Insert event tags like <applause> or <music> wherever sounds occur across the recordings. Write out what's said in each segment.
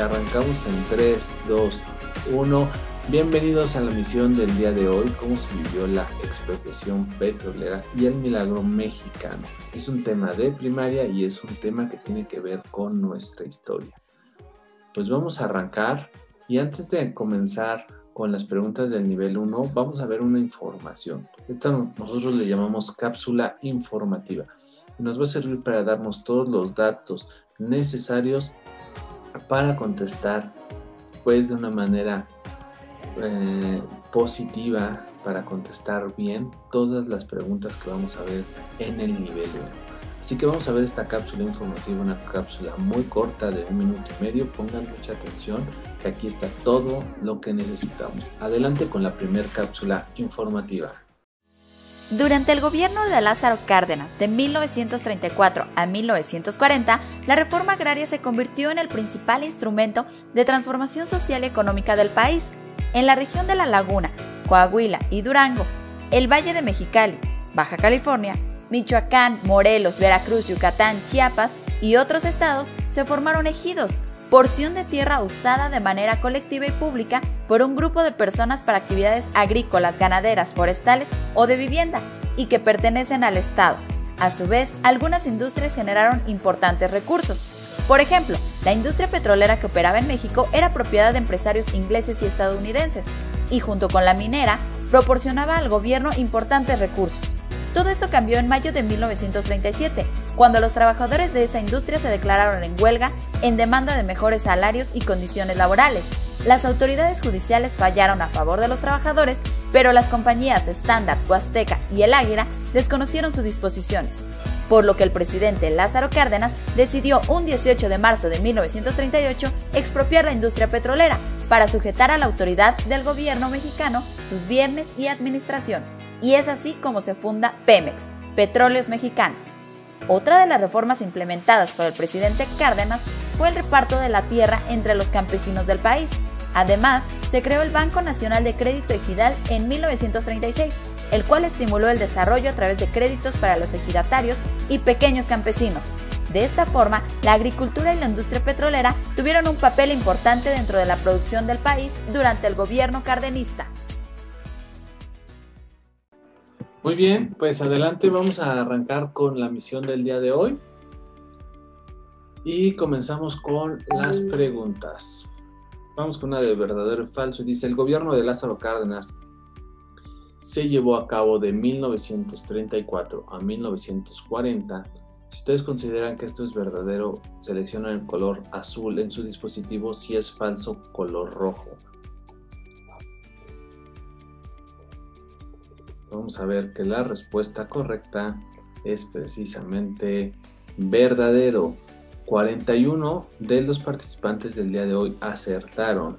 arrancamos en 3, 2, 1. Bienvenidos a la misión del día de hoy, cómo se vivió la expropiación petrolera y el milagro mexicano. Es un tema de primaria y es un tema que tiene que ver con nuestra historia. Pues vamos a arrancar y antes de comenzar con las preguntas del nivel 1, vamos a ver una información. Esta nosotros le llamamos cápsula informativa. Nos va a servir para darnos todos los datos necesarios para contestar pues de una manera eh, positiva para contestar bien todas las preguntas que vamos a ver en el nivel 1. Así que vamos a ver esta cápsula informativa, una cápsula muy corta de un minuto y medio. Pongan mucha atención que aquí está todo lo que necesitamos. Adelante con la primera cápsula informativa. Durante el gobierno de Lázaro Cárdenas de 1934 a 1940, la reforma agraria se convirtió en el principal instrumento de transformación social y económica del país. En la región de La Laguna, Coahuila y Durango, el Valle de Mexicali, Baja California, Michoacán, Morelos, Veracruz, Yucatán, Chiapas y otros estados se formaron ejidos porción de tierra usada de manera colectiva y pública por un grupo de personas para actividades agrícolas, ganaderas, forestales o de vivienda y que pertenecen al Estado. A su vez, algunas industrias generaron importantes recursos. Por ejemplo, la industria petrolera que operaba en México era propiedad de empresarios ingleses y estadounidenses, y junto con la minera, proporcionaba al gobierno importantes recursos. Todo esto cambió en mayo de 1937, cuando los trabajadores de esa industria se declararon en huelga en demanda de mejores salarios y condiciones laborales. Las autoridades judiciales fallaron a favor de los trabajadores, pero las compañías Standard, Huasteca y El Águila desconocieron sus disposiciones, por lo que el presidente Lázaro Cárdenas decidió un 18 de marzo de 1938 expropiar la industria petrolera para sujetar a la autoridad del gobierno mexicano sus bienes y administración y es así como se funda Pemex, Petróleos Mexicanos. Otra de las reformas implementadas por el presidente Cárdenas fue el reparto de la tierra entre los campesinos del país. Además, se creó el Banco Nacional de Crédito Ejidal en 1936, el cual estimuló el desarrollo a través de créditos para los ejidatarios y pequeños campesinos. De esta forma, la agricultura y la industria petrolera tuvieron un papel importante dentro de la producción del país durante el gobierno cardenista. Muy bien, pues adelante vamos a arrancar con la misión del día de hoy. Y comenzamos con las preguntas. Vamos con una de verdadero y falso. Dice, el gobierno de Lázaro Cárdenas se llevó a cabo de 1934 a 1940. Si ustedes consideran que esto es verdadero, seleccionan el color azul en su dispositivo. Si es falso, color rojo. Vamos a ver que la respuesta correcta es precisamente verdadero. 41 de los participantes del día de hoy acertaron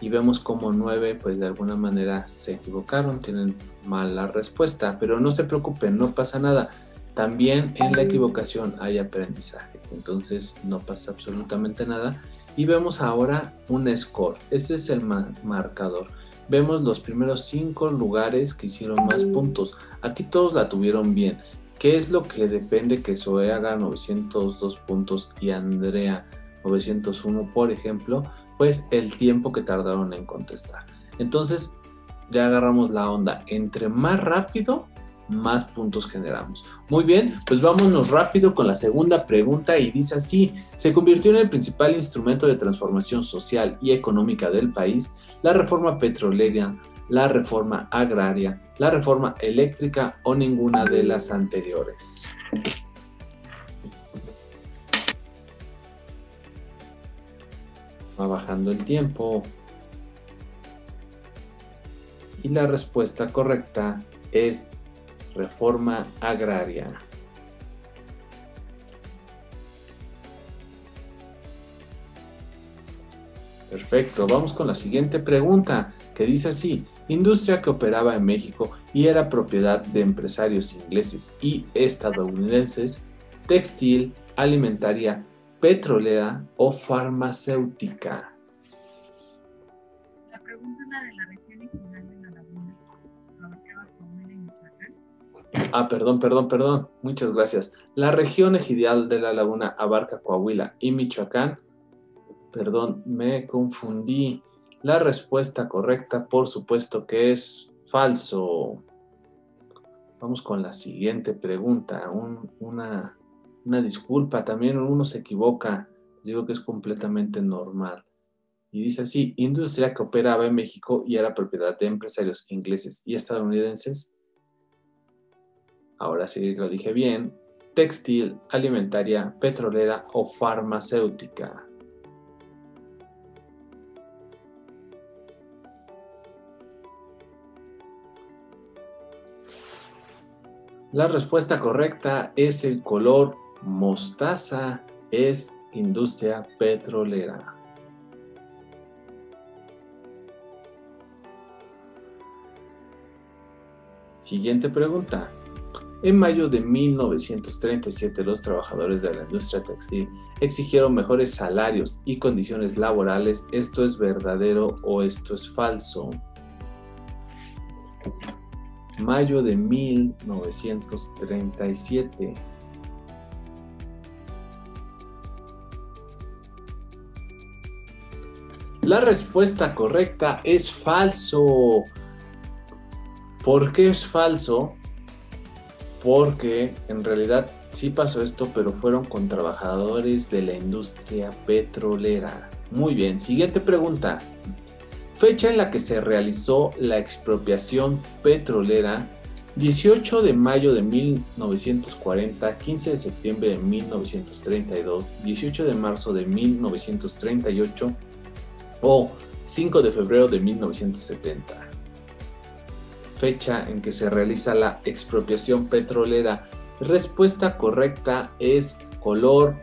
y vemos como 9 pues de alguna manera se equivocaron, tienen mala respuesta, pero no se preocupen, no pasa nada. También en la equivocación hay aprendizaje, entonces no pasa absolutamente nada. Y vemos ahora un score, este es el marcador vemos los primeros cinco lugares que hicieron más puntos. Aquí todos la tuvieron bien. ¿Qué es lo que depende que Zoe haga 902 puntos y Andrea 901, por ejemplo? Pues el tiempo que tardaron en contestar. Entonces ya agarramos la onda. Entre más rápido, más puntos generamos. Muy bien, pues vámonos rápido con la segunda pregunta y dice así, se convirtió en el principal instrumento de transformación social y económica del país la reforma petrolera, la reforma agraria, la reforma eléctrica o ninguna de las anteriores. Va bajando el tiempo. Y la respuesta correcta es reforma agraria. Perfecto, vamos con la siguiente pregunta que dice así, industria que operaba en México y era propiedad de empresarios ingleses y estadounidenses, textil, alimentaria, petrolera o farmacéutica. La pregunta es la de la Ah, perdón, perdón, perdón. Muchas gracias. La región ejidal de la laguna abarca Coahuila y Michoacán. Perdón, me confundí. La respuesta correcta, por supuesto que es falso. Vamos con la siguiente pregunta. una, una disculpa, también uno se equivoca. Digo que es completamente normal. Y dice así, industria que operaba en México y era propiedad de empresarios ingleses y estadounidenses. Ahora sí lo dije bien. Textil, alimentaria, petrolera o farmacéutica. La respuesta correcta es el color mostaza, es industria petrolera. Siguiente pregunta. En mayo de 1937 los trabajadores de la industria textil exigieron mejores salarios y condiciones laborales. ¿Esto es verdadero o esto es falso? Mayo de 1937. La respuesta correcta es falso. ¿Por qué es falso? Porque en realidad sí pasó esto, pero fueron con trabajadores de la industria petrolera. Muy bien, siguiente pregunta. Fecha en la que se realizó la expropiación petrolera 18 de mayo de 1940, 15 de septiembre de 1932, 18 de marzo de 1938 o 5 de febrero de 1970 fecha en que se realiza la expropiación petrolera? Respuesta correcta es color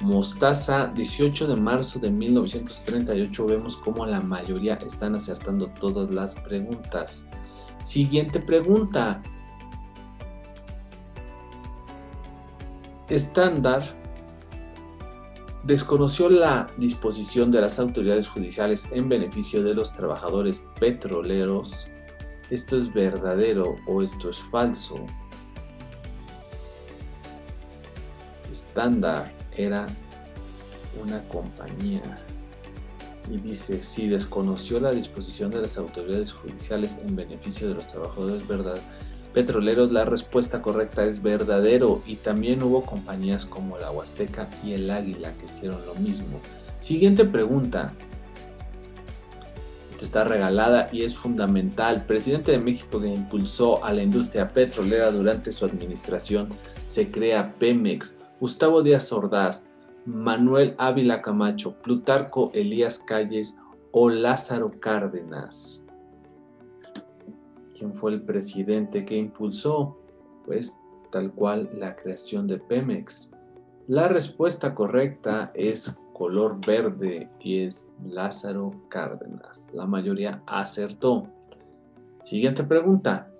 mostaza 18 de marzo de 1938. Vemos cómo la mayoría están acertando todas las preguntas. Siguiente pregunta. Estándar desconoció la disposición de las autoridades judiciales en beneficio de los trabajadores petroleros ¿Esto es verdadero o esto es falso? Estándar era una compañía y dice, si desconoció la disposición de las autoridades judiciales en beneficio de los trabajadores verdad, petroleros, la respuesta correcta es verdadero y también hubo compañías como la Huasteca y el Águila que hicieron lo mismo. Siguiente pregunta, está regalada y es fundamental. Presidente de México que impulsó a la industria petrolera durante su administración, se crea Pemex. Gustavo Díaz Ordaz, Manuel Ávila Camacho, Plutarco Elías Calles o Lázaro Cárdenas. ¿Quién fue el presidente que impulsó? Pues tal cual la creación de Pemex. La respuesta correcta es color verde y es Lázaro Cárdenas. La mayoría acertó. Siguiente pregunta.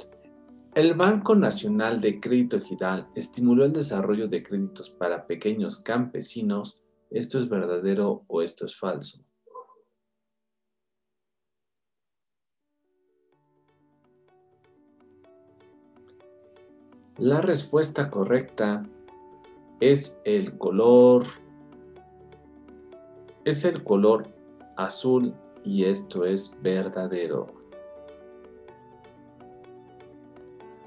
El Banco Nacional de Crédito Digital estimuló el desarrollo de créditos para pequeños campesinos. ¿Esto es verdadero o esto es falso? La respuesta correcta es el color es el color azul y esto es verdadero.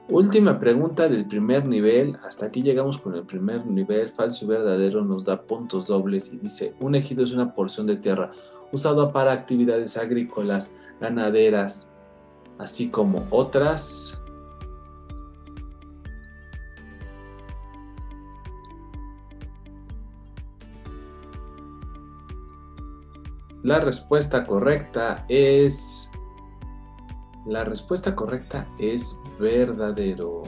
Última pregunta del primer nivel. Hasta aquí llegamos con el primer nivel. Falso y verdadero nos da puntos dobles y dice, un ejido es una porción de tierra usada para actividades agrícolas, ganaderas, así como otras La respuesta correcta es... La respuesta correcta es verdadero.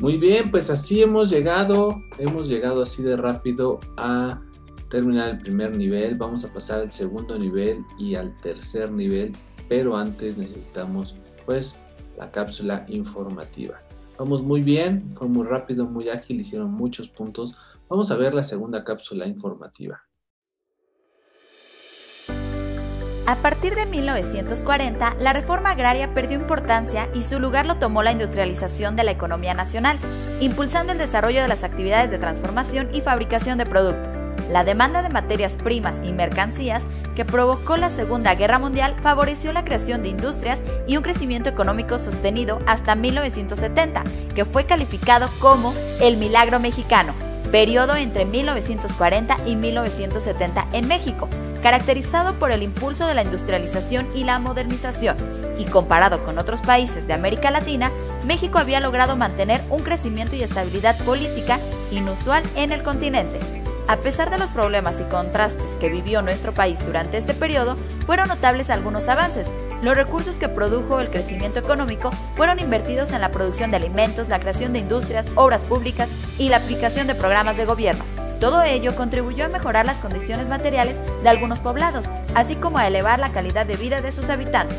Muy bien, pues así hemos llegado, hemos llegado así de rápido a terminar el primer nivel. Vamos a pasar al segundo nivel y al tercer nivel, pero antes necesitamos pues la cápsula informativa. Vamos muy bien, fue muy rápido, muy ágil, hicieron muchos puntos. Vamos a ver la segunda cápsula informativa. A partir de 1940, la reforma agraria perdió importancia y su lugar lo tomó la industrialización de la economía nacional, impulsando el desarrollo de las actividades de transformación y fabricación de productos. La demanda de materias primas y mercancías que provocó la Segunda Guerra Mundial favoreció la creación de industrias y un crecimiento económico sostenido hasta 1970, que fue calificado como el milagro mexicano, periodo entre 1940 y 1970 en México, caracterizado por el impulso de la industrialización y la modernización, y comparado con otros países de América Latina, México había logrado mantener un crecimiento y estabilidad política inusual en el continente. A pesar de los problemas y contrastes que vivió nuestro país durante este periodo, fueron notables algunos avances. Los recursos que produjo el crecimiento económico fueron invertidos en la producción de alimentos, la creación de industrias, obras públicas y la aplicación de programas de gobierno. Todo ello contribuyó a mejorar las condiciones materiales de algunos poblados, así como a elevar la calidad de vida de sus habitantes.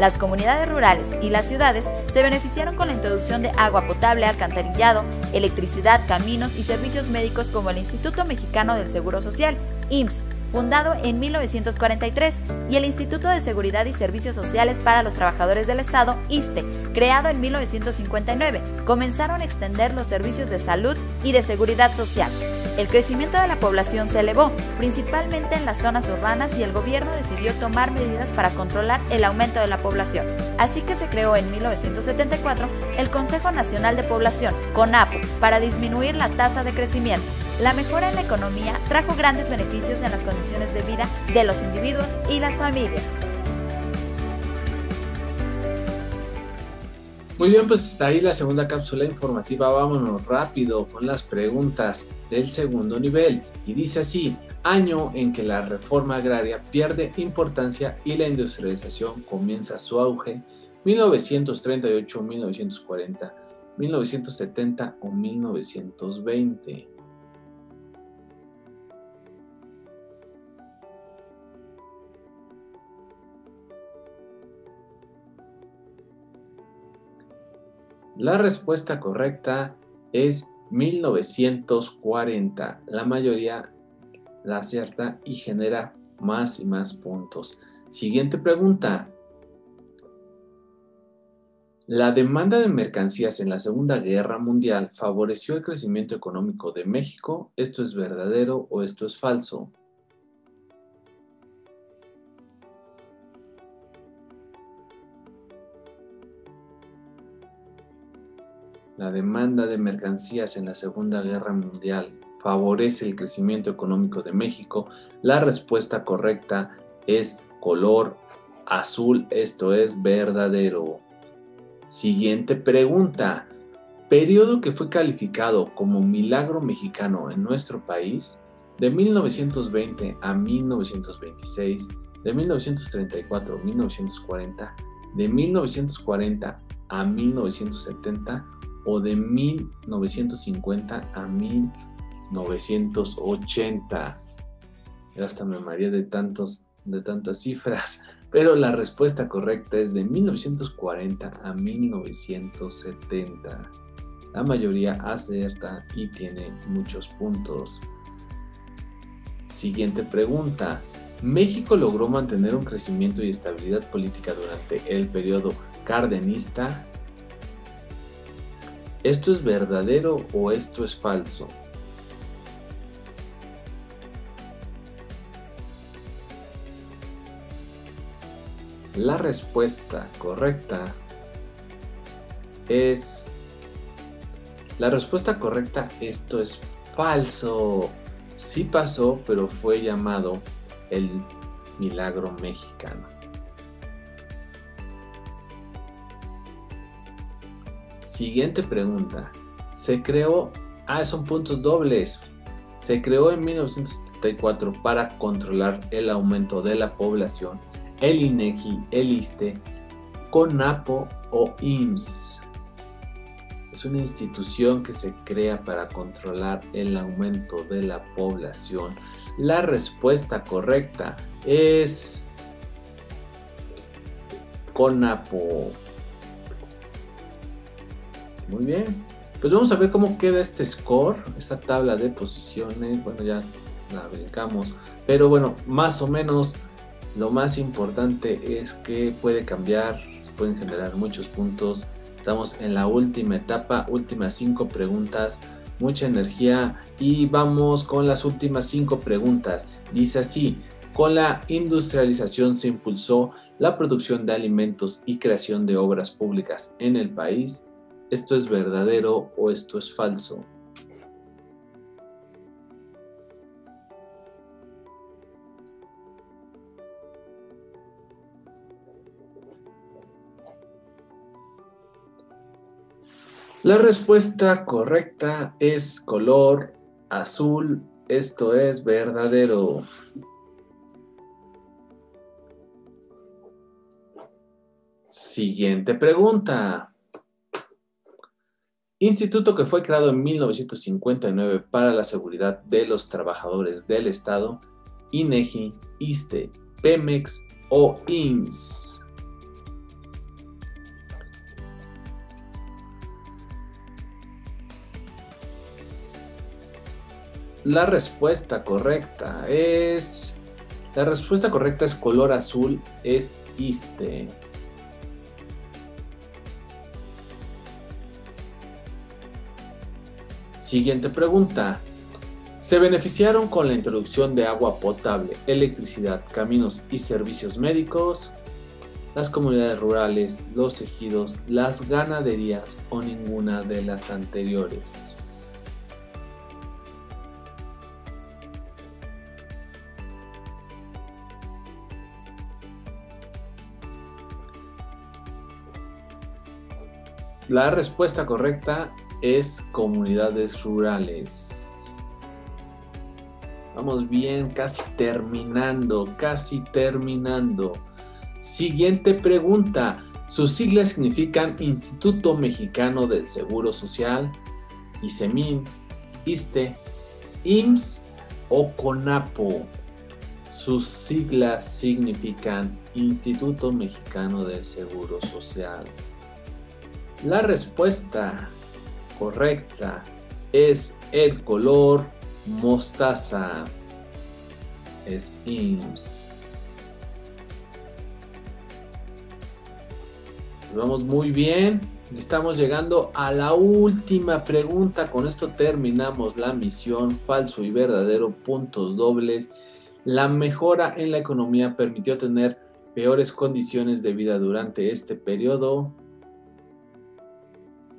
Las comunidades rurales y las ciudades se beneficiaron con la introducción de agua potable, alcantarillado, electricidad, caminos y servicios médicos como el Instituto Mexicano del Seguro Social, IMSS, fundado en 1943, y el Instituto de Seguridad y Servicios Sociales para los Trabajadores del Estado, ISTE, creado en 1959. Comenzaron a extender los servicios de salud y de seguridad social. El crecimiento de la población se elevó, principalmente en las zonas urbanas, y el gobierno decidió tomar medidas para controlar el aumento de la población. Así que se creó en 1974 el Consejo Nacional de Población, CONAPO, para disminuir la tasa de crecimiento. La mejora en la economía trajo grandes beneficios en las condiciones de vida de los individuos y las familias. Muy bien, pues está ahí la segunda cápsula informativa. Vámonos rápido con las preguntas del segundo nivel. Y dice así, año en que la reforma agraria pierde importancia y la industrialización comienza su auge, 1938, 1940, 1970 o 1920. La respuesta correcta es 1940. La mayoría la acierta y genera más y más puntos. Siguiente pregunta. La demanda de mercancías en la Segunda Guerra Mundial favoreció el crecimiento económico de México. ¿Esto es verdadero o esto es falso? La demanda de mercancías en la Segunda Guerra Mundial favorece el crecimiento económico de México? La respuesta correcta es color azul, esto es verdadero. Siguiente pregunta. Periodo que fue calificado como milagro mexicano en nuestro país de 1920 a 1926, de 1934 a 1940, de 1940 a 1970 o de 1950 a 1980. hasta me maría de, tantos, de tantas cifras, <laughs> pero la respuesta correcta es de 1940 a 1970. La mayoría acierta y tiene muchos puntos. Siguiente pregunta. ¿México logró mantener un crecimiento y estabilidad política durante el periodo cardenista? ¿Esto es verdadero o esto es falso? La respuesta correcta es... La respuesta correcta, esto es falso. Sí pasó, pero fue llamado el milagro mexicano. Siguiente pregunta. Se creó, ah, son puntos dobles. Se creó en 1974 para controlar el aumento de la población. El INEGI, el ISTE, CONAPO o IMSS. Es una institución que se crea para controlar el aumento de la población. La respuesta correcta es CONAPO. Muy bien. Pues vamos a ver cómo queda este score, esta tabla de posiciones. Bueno, ya la brincamos. Pero bueno, más o menos Lo más importante es que puede cambiar, se pueden generar muchos puntos. Estamos en la última etapa, últimas cinco preguntas, mucha energía y vamos con las últimas cinco preguntas. Dice así, con la industrialización se impulsó la producción de alimentos y creación de obras públicas en el país. ¿Esto es verdadero o esto es falso? La respuesta correcta es color azul. Esto es verdadero. Siguiente pregunta. Instituto que fue creado en 1959 para la seguridad de los trabajadores del Estado, INEGI, ISTE, Pemex o INS. La respuesta correcta es... La respuesta correcta es color azul, es ISTE. Siguiente pregunta. ¿Se beneficiaron con la introducción de agua potable, electricidad, caminos y servicios médicos? Las comunidades rurales, los ejidos, las ganaderías o ninguna de las anteriores. La respuesta correcta es comunidades rurales. Vamos bien, casi terminando, casi terminando. Siguiente pregunta. Sus siglas significan Instituto Mexicano del Seguro Social, ISEMIN, ISTE, IMSS o CONAPO. Sus siglas significan Instituto Mexicano del Seguro Social. La respuesta correcta es el color mostaza. Es IMSS. Vamos muy bien. Estamos llegando a la última pregunta. Con esto terminamos la misión falso y verdadero puntos dobles. La mejora en la economía permitió tener peores condiciones de vida durante este periodo.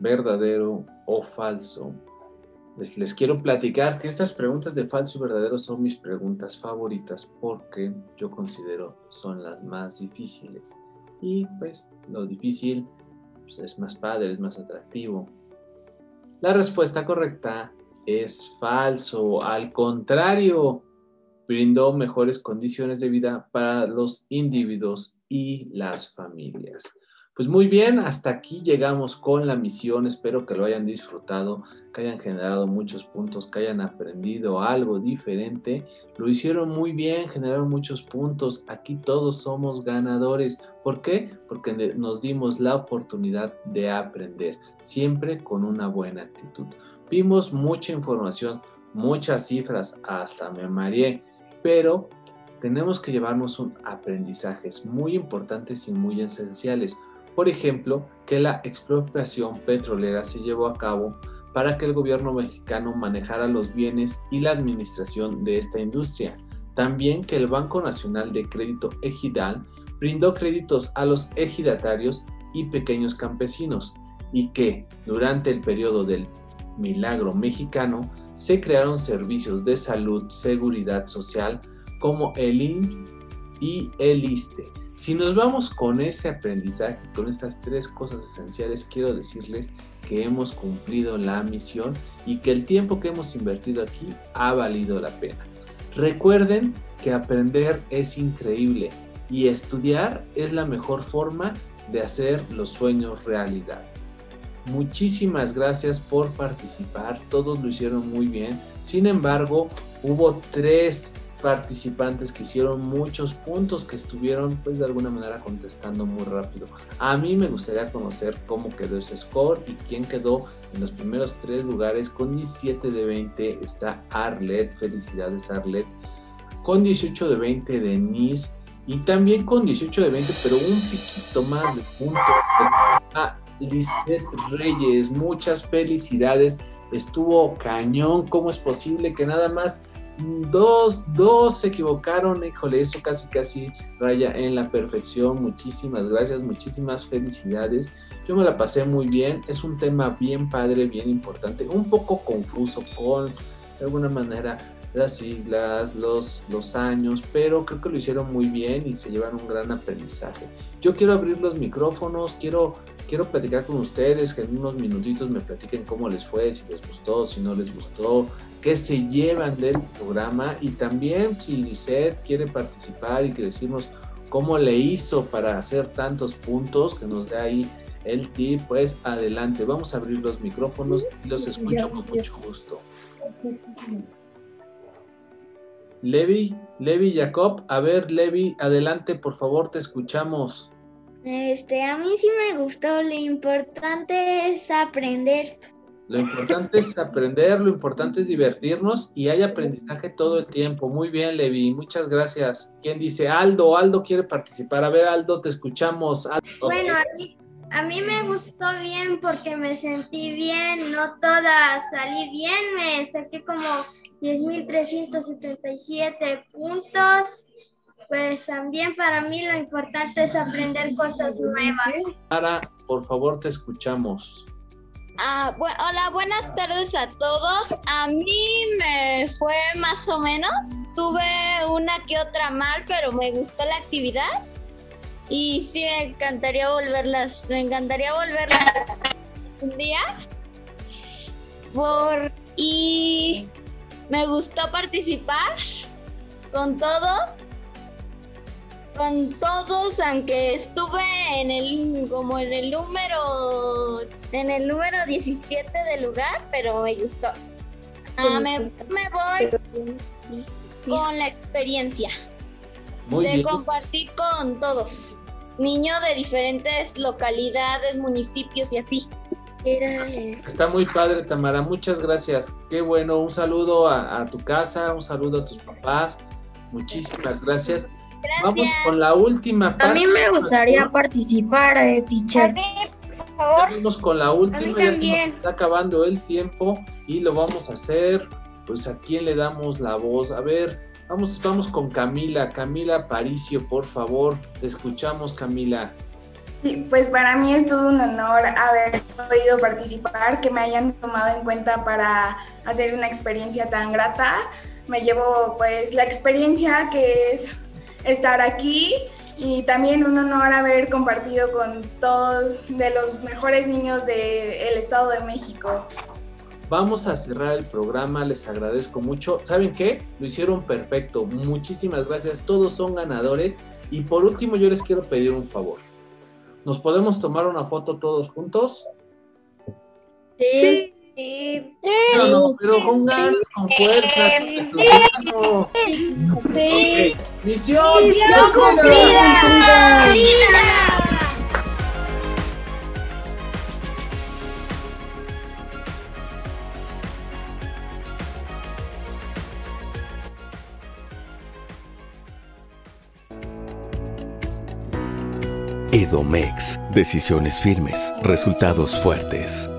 Verdadero o falso. Les, quiero platicar que estas preguntas de falso y verdadero son mis preguntas favoritas porque yo considero son las más difíciles. Y pues lo difícil pues, es más padre, es más atractivo. La respuesta correcta es falso. Al contrario, brindó mejores condiciones de vida para los individuos y las familias. Pues muy bien, hasta aquí llegamos con la misión. Espero que lo hayan disfrutado, que hayan generado muchos puntos, que hayan aprendido algo diferente. Lo hicieron muy bien, generaron muchos puntos. Aquí todos somos ganadores. ¿Por qué? Porque nos dimos la oportunidad de aprender, siempre con una buena actitud. Vimos mucha información, muchas cifras, hasta me mareé, pero tenemos que llevarnos un aprendizajes muy importantes y muy esenciales por ejemplo, que la expropiación petrolera se llevó a cabo para que el gobierno mexicano manejara los bienes y la administración de esta industria. También que el Banco Nacional de Crédito Ejidal brindó créditos a los ejidatarios y pequeños campesinos y que durante el periodo del milagro mexicano se crearon servicios de salud, seguridad social como el IN y el ISTE si nos vamos con ese aprendizaje, con estas tres cosas esenciales, quiero decirles que hemos cumplido la misión y que el tiempo que hemos invertido aquí ha valido la pena. Recuerden que aprender es increíble y estudiar es la mejor forma de hacer los sueños realidad. Muchísimas gracias por participar, todos lo hicieron muy bien. Sin embargo, hubo tres participantes que hicieron muchos puntos, que estuvieron pues de alguna manera contestando muy rápido. A mí me gustaría conocer cómo quedó ese score y quién quedó en los primeros tres lugares. Con 17 de 20 está Arlet, felicidades Arlet. Con 18 de 20 Denise Y también con 18 de 20, pero un piquito más de puntos. A Lisette Reyes, muchas felicidades. Estuvo cañón. ¿Cómo es posible que nada más dos, dos se equivocaron? Híjole, eso casi, casi raya en la perfección. Muchísimas gracias, muchísimas felicidades. Yo me la pasé muy bien. Es un tema bien padre, bien importante. Un poco confuso con, de alguna manera, las siglas, los, los años, pero creo que lo hicieron muy bien y se llevan un gran aprendizaje. Yo quiero abrir los micrófonos, quiero, quiero platicar con ustedes, que en unos minutitos me platiquen cómo les fue, si les gustó, si no les gustó, qué se llevan del programa y también si Lisette quiere participar y que decirnos cómo le hizo para hacer tantos puntos, que nos dé ahí el tip, pues adelante, vamos a abrir los micrófonos y los escucho con mucho gusto. Levi, Levi Jacob. A ver, Levi, adelante, por favor, te escuchamos. Este, a mí sí me gustó. Lo importante es aprender. Lo importante es aprender, lo importante es divertirnos y hay aprendizaje todo el tiempo. Muy bien, Levi, muchas gracias. ¿Quién dice? Aldo, Aldo quiere participar. A ver, Aldo, te escuchamos. Bueno, a mí, a mí me gustó bien porque me sentí bien, no toda salí bien, me saqué como 10.377 puntos. Pues también para mí lo importante es aprender cosas nuevas. Sara, por favor, te escuchamos. Ah, hola, buenas tardes a todos. A mí me fue más o menos. Tuve una que otra mal, pero me gustó la actividad. Y sí, me encantaría volverlas. Me encantaría volverlas un día. Por, y me gustó participar con todos. Con todos, aunque estuve en el como en el número en el número 17 del lugar, pero me gustó. Ah, me, voy con la experiencia de compartir con todos. Niños de diferentes localidades, municipios y así. Está muy padre, Tamara. Muchas gracias. Qué bueno. Un saludo a, tu casa, un saludo a tus papás. Muchísimas gracias. Vamos con la última parte. A mí me gustaría participar, eh, teacher. Vamos con la última. Ya se está acabando el tiempo y lo vamos a hacer. Pues a quién le damos la voz. A ver, vamos, vamos con Camila. Camila Paricio, por favor. Te escuchamos, Camila. Sí, pues para mí es todo un honor haber podido participar, que me hayan tomado en cuenta para hacer una experiencia tan grata. Me llevo pues la experiencia que es estar aquí y también un honor haber compartido con todos de los mejores niños del Estado de México. Vamos a cerrar el programa, les agradezco mucho. ¿Saben qué? Lo hicieron perfecto. Muchísimas gracias. Todos son ganadores. Y por último yo les quiero pedir un favor ¿Nos podemos tomar una foto todos juntos? Sí. sí. Pero, pero con ganas, con fuerza. Sí. Misión, Misión cumplida. cumplida. Edomex. Decisiones firmes, resultados fuertes.